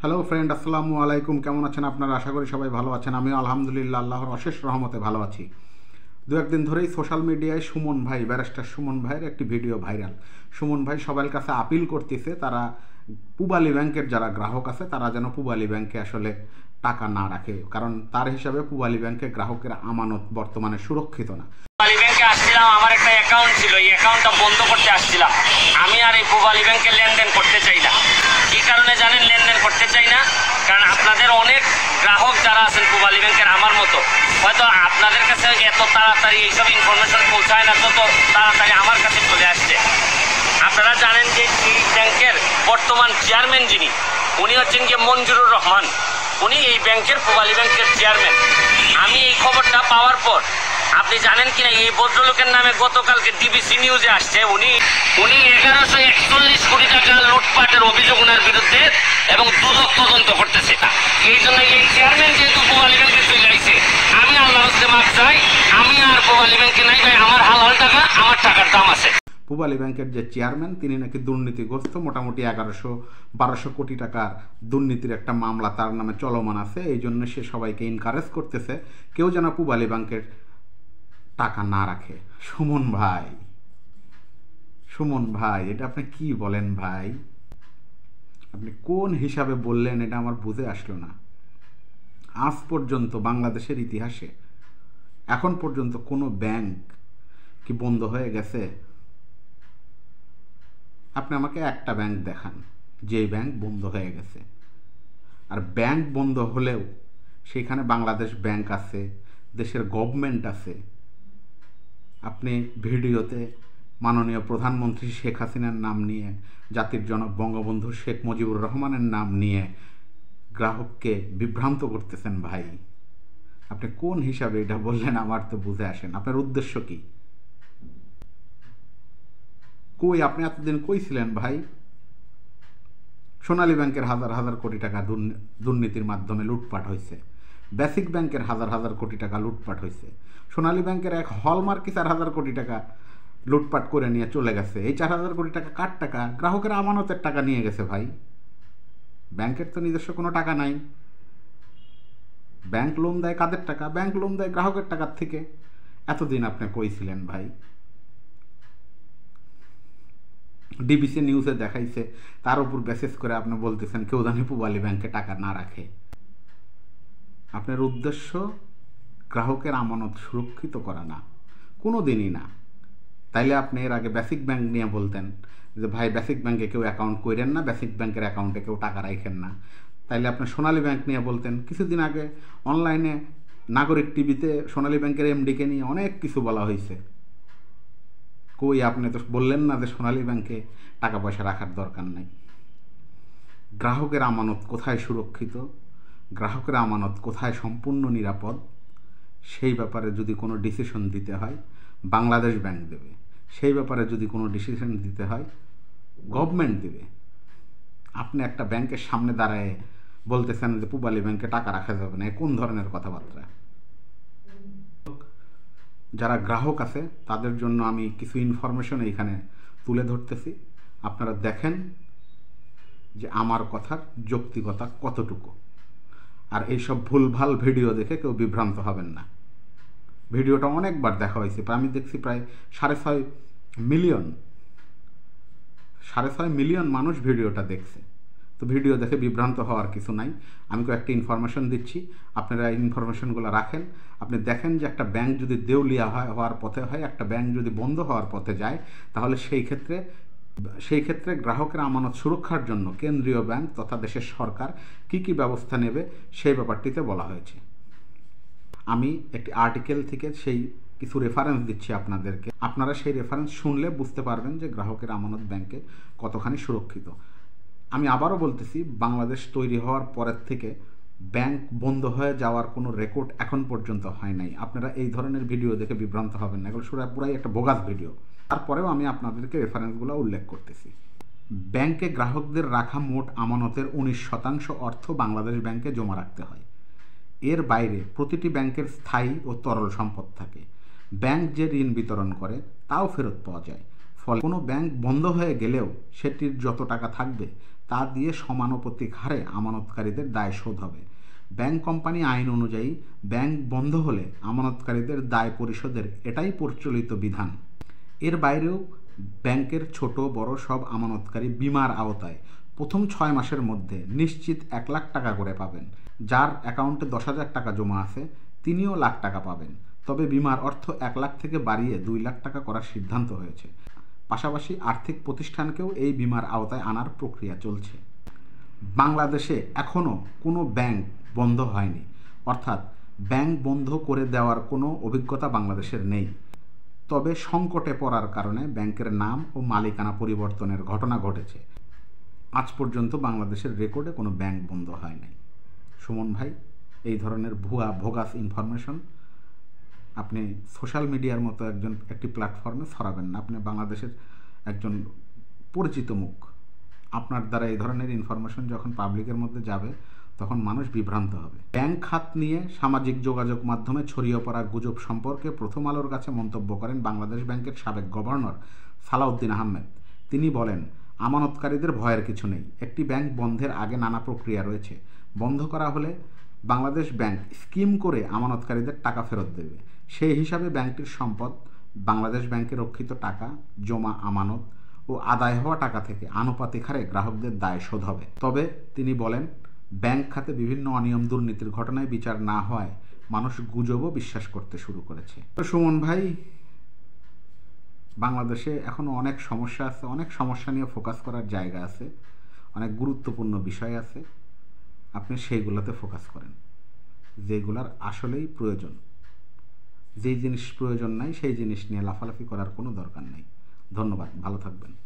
Hello friend আসসালামু আলাইকুম কেমন আছেন আপনারা? আশা করি সবাই ভালো আছেন। আমি আলহামদুলিল্লাহ, আল্লাহর অশেষ রহমতে ভালো আছি। দু একদিন ধরেই সোশ্যাল মিডিয়ায় সুমন ভাই ব্যারিস্টার সুমন ভাইয়ের একটি ভিডিও ভাইরাল সুমন ভাই সবার কাছে আপিল করতেছে, তারা পুবালি ব্যাংকের যারা গ্রাহক আছে, তারা যেন পুবালি ব্যাংকে আসলে টাকা না রাখে। কারণ তার হিসাবে পুবালি ব্যাংকে গ্রাহকের আমানত বর্তমানে সুরক্ষিত না। আসছিলাম আমার একটা অ্যাকাউন্ট ছিল, এই অ্যাকাউন্টটা বন্ধ করতে আসছিলাম। আমি আর এই পুবালি ব্যাংকে লেনদেন করতে চাই না। কি কারণে জানেন লেনদেন করতে চাই না? কারণ আপনাদের অনেক গ্রাহক যারা আছেন পুবালি ব্যাংকের আমার মতো, হয়তো আপনাদের কাছে এত তাড়াতাড়ি এইসব ইনফরমেশন পৌঁছায় না তত তাড়াতাড়ি আমার কাছে চলে আসছে। আপনারা জানেন যে এই ব্যাংকের বর্তমান চেয়ারম্যান যিনি, উনি হচ্ছেন গিয়ে মঞ্জুরুর রহমান। উনি এই ব্যাংকের পুবালি ব্যাংকের চেয়ারম্যান আমি এই খবরটা পাওয়ার পর আপনি জানেন কিনা, এই ভদ্রলোকের নামে গতকালকে ডিবিসি নিউজে আসছে, উনি উনি এগারোশো একচল্লিশ কোটি টাকা লুটপাটের অভিযোগ ওনার বিরুদ্ধে এবং দুদক তদন্ত করতেছে। এই জন্য এই চেয়ারম্যান যেহেতু পুবালি ব্যাংকে চলে আইছে, আমি আল্লাহ হস্তে মাপ চাই, আমি আর পুবালি ব্যাংকে নাই ভাই, আমার হালাল টাকা, আমার টাকার দাম আছে। পুবালি ব্যাংকের যে চেয়ারম্যান তিনি নাকি দুর্নীতিগ্রস্ত, মোটামুটি এগারোশো বারোশো কোটি টাকার দুর্নীতির একটা মামলা তার নামে চলমান আছে, এই জন্য সে সবাইকে ইনকারেজ করতেছে। কেউ যেন পুবালি ব্যাংকের টাকা না রাখে। সুমন ভাই। সুমন ভাই, এটা আপনি কি বলেন ভাই? আপনি কোন হিসাবে বললেন এটা আমার বুঝে আসলো না। আজ পর্যন্ত বাংলাদেশের ইতিহাসে, এখন পর্যন্ত কোনো ব্যাংক কি বন্ধ হয়ে গেছে? আপনি আমাকে একটা ব্যাংক দেখান, যে ব্যাংক বন্ধ হয়ে গেছে। আর ব্যাংক বন্ধ হলেও সেখানে বাংলাদেশ ব্যাংক আছে, দেশের গভর্নমেন্ট আছে আপনি ভিডিওতে মাননীয় প্রধানমন্ত্রী শেখ হাসিনার নাম নিয়ে, জাতির জনক বঙ্গবন্ধু শেখ মুজিবুর রহমানের নাম নিয়ে গ্রাহককে বিভ্রান্ত করতেছেন ভাই। আপনি কোন হিসাবে এটা বললেন আমার তো বুঝে আসেন আপনার উদ্দেশ্য কি? কই আপনি এতদিন কই ছিলেন ভাই? সোনালী ব্যাংকের হাজার হাজার কোটি টাকা দুর্নীতির মাধ্যমে লুটপাট হয়েছে। বেসিক ব্যাংকের হাজার হাজার কোটি টাকা লুটপাট হয়েছে। সোনালী ব্যাংকের এক হলমার্কে চার হাজার কোটি টাকা লুটপাট করে নিয়ে চলে গেছে। এই চার হাজার কোটি টাকা কার টাকা? গ্রাহকের আমানতের টাকা নিয়ে গেছে ভাই। ব্যাংকের তো নিজস্ব কোনো টাকা নাই। ব্যাংক লোন দেয় কাদের টাকা? ব্যাংক লোন দেয় গ্রাহকের টাকার থেকে। এতদিন আপনি কইছিলেন ভাই? ডিবিসি নিউজে দেখাইছে, তার উপর বেসেস করে আপনি বলতেছেন, কেউ জানি পুবালি ব্যাংকে টাকা না রাখে। আপনার উদ্দেশ্য গ্রাহকের আমানত সুরক্ষিত করা না কোনো দিনই না। তাইলে আপনি এর আগে বেসিক ব্যাংক নিয়ে বলতেন যে, ভাই বেসিক ব্যাংকে কেউ অ্যাকাউন্ট করেন না বেসিক ব্যাংকের অ্যাকাউন্টে কেউ টাকা রাখেন না। তাইলে আপনি সোনালী ব্যাংক নিয়ে বলতেন। কিছুদিন আগে অনলাইনে নাগরিক টিভিতে সোনালী ব্যাংকের এমডিকে নিয়ে অনেক কিছু বলা হয়েছে কই, আপনি তো বললেন না যে, সোনালী ব্যাংকে টাকা পয়সা রাখার দরকার নাই। গ্রাহকের আমানত কোথায় সুরক্ষিত? গ্রাহকের আমানত কোথায় সম্পূর্ণ নিরাপদ, সেই ব্যাপারে যদি কোনো ডিসিশন দিতে হয়, বাংলাদেশ ব্যাংক দেবে। সেই ব্যাপারে যদি কোনো ডিসিশন দিতে হয় গভর্নমেন্ট দেবে। আপনি একটা ব্যাংকের সামনে দাঁড়ায় বলতেছেন যে, পুবালি ব্যাংকে টাকা রাখা যাবে না। কোন ধরনের কথাবার্তা? যারা গ্রাহক আছে, তাদের জন্য আমি কিছু ইনফরমেশন এইখানে তুলে ধরতেছি। আপনারা দেখেন যে আমার কথার যৌক্তিকতা কতটুকু। আর এইসব ভুলভাল ভিডিও দেখে কেউ বিভ্রান্ত হবেন না। ভিডিওটা অনেকবার দেখা হয়েছে আমি দেখছি প্রায় সাড়ে ছয় মিলিয়ন, সাড়ে ছয় মিলিয়ন মানুষ ভিডিওটা দেখছে। তো ভিডিও দেখে বিভ্রান্ত হওয়ার কিছু নাই। আমি কয়েকটি ইনফরমেশন দিচ্ছি, আপনারা ইনফরমেশনগুলো রাখেন। আপনি দেখেন যে একটা ব্যাংক যদি দেউলিয়া হয়, হওয়ার পথে হয়, একটা ব্যাংক যদি বন্ধ হওয়ার পথে যায়, তাহলে সেই ক্ষেত্রে সেই ক্ষেত্রে গ্রাহকের আমানত সুরক্ষার জন্য কেন্দ্রীয় ব্যাংক তথা দেশের সরকার কি কি ব্যবস্থা নেবে সেই ব্যাপারটিতে বলা হয়েছে। আমি একটি আর্টিকেল থেকে সেই কিছু রেফারেন্স দিচ্ছি আপনাদেরকে। আপনারা সেই রেফারেন্স শুনলে বুঝতে পারবেন যে গ্রাহকের আমানত ব্যাংকে কতখানি সুরক্ষিত। আমি আবারও বলতেছি, বাংলাদেশ তৈরি হওয়ার পরের থেকে ব্যাংক বন্ধ হয়ে যাওয়ার কোনো রেকর্ড এখন পর্যন্ত হয় নাই। আপনারা এই ধরনের ভিডিও দেখে বিভ্রান্ত হবেন না। এগুলো সুরা পুরাই একটা বোগাস ভিডিও তারপরেও আমি আপনাদেরকে রেফারেন্সগুলো উল্লেখ করতেছি। ব্যাংকে গ্রাহকদের রাখা মোট আমানতের উনিশ শতাংশ অর্থ বাংলাদেশ ব্যাংকে জমা রাখতে হয়। এর বাইরে প্রতিটি ব্যাংকের স্থায়ী ও তরল সম্পদ থাকে। ব্যাংক যে ঋণ বিতরণ করে, তাও ফেরত পাওয়া যায়। ফলে কোনো ব্যাংক বন্ধ হয়ে গেলেও সেটির যত টাকা থাকবে, তা দিয়ে সমানুপাতিক হারে আমানতকারীদের দায় শোধ হবে। ব্যাংক কোম্পানি আইন অনুযায়ী, ব্যাংক বন্ধ হলে আমানতকারীদের দায় পরিশোধের এটাই প্রচলিত বিধান। এর বাইরেও ব্যাংকের ছোট, বড় সব আমানতকারী বিমার আওতায় প্রথম ছয় মাসের মধ্যে নিশ্চিত এক লাখ টাকা করে পাবেন। যার অ্যাকাউন্টে দশ হাজার টাকা জমা আছে, তিনিও লাখ টাকা পাবেন। তবে বিমার অর্থ এক লাখ থেকে বাড়িয়ে দুই লাখ টাকা করার সিদ্ধান্ত হয়েছে। পাশাপাশি আর্থিক প্রতিষ্ঠানকেও এই বিমার আওতায় আনার প্রক্রিয়া চলছে। বাংলাদেশে এখনও কোনো ব্যাংক বন্ধ হয়নি। অর্থাৎ ব্যাংক বন্ধ করে দেওয়ার কোনো অভিজ্ঞতা বাংলাদেশের নেই। তবে সংকটে পড়ার কারণে ব্যাংকের নাম ও মালিকানা পরিবর্তনের ঘটনা ঘটেছে। আজ পর্যন্ত বাংলাদেশের রেকর্ডে কোনো ব্যাংক বন্ধ হয় নাই। সুমন ভাই, এই ধরনের ভুয়া ভোগাস ইনফরমেশন আপনি সোশ্যাল মিডিয়ার মতো একজন, একটি প্ল্যাটফর্মে ছড়াবেন না। আপনি বাংলাদেশের একজন পরিচিত মুখ। আপনার দ্বারা এই ধরনের ইনফরমেশন যখন পাবলিকের মধ্যে যাবে, তখন মানুষ বিভ্রান্ত হবে। ব্যাংক খাত নিয়ে সামাজিক যোগাযোগ মাধ্যমে ছড়িয়ে পড়া গুজব সম্পর্কে প্রথম আলোর কাছে মন্তব্য করেন বাংলাদেশ ব্যাংকের সাবেক গভর্নর সালাউদ্দিন আহমেদ। তিনি বলেন, আমানতকারীদের ভয়ের কিছু নেই। একটি ব্যাংক বন্ধের আগে নানা প্রক্রিয়া রয়েছে। বন্ধ করা হলে বাংলাদেশ ব্যাংক স্কিম করে আমানতকারীদের টাকা ফেরত দেবে। সেই হিসাবে ব্যাংকটির সম্পদ, বাংলাদেশ ব্যাংকে রক্ষিত টাকা, জমা আমানত ও আদায় হওয়া টাকা থেকে আনুপাতিক হারে গ্রাহকদের দায় শোধ হবে। তবে তিনি বলেন, ব্যাংক খাতে বিভিন্ন অনিয়ম দুর্নীতির ঘটনায় বিচার না হওয়ায় মানুষ গুজবও বিশ্বাস করতে শুরু করেছে। তো সুমন ভাই, বাংলাদেশে এখনও অনেক সমস্যা আছে, অনেক সমস্যা নিয়ে ফোকাস করার জায়গা আছে, অনেক গুরুত্বপূর্ণ বিষয় আছে, আপনি সেইগুলোতে ফোকাস করেন, যেগুলার আসলেই প্রয়োজন। যেই জিনিস প্রয়োজন নাই, সেই জিনিস নিয়ে লাফালাফি করার কোনো দরকার নেই। ধন্যবাদ, ভালো থাকবেন।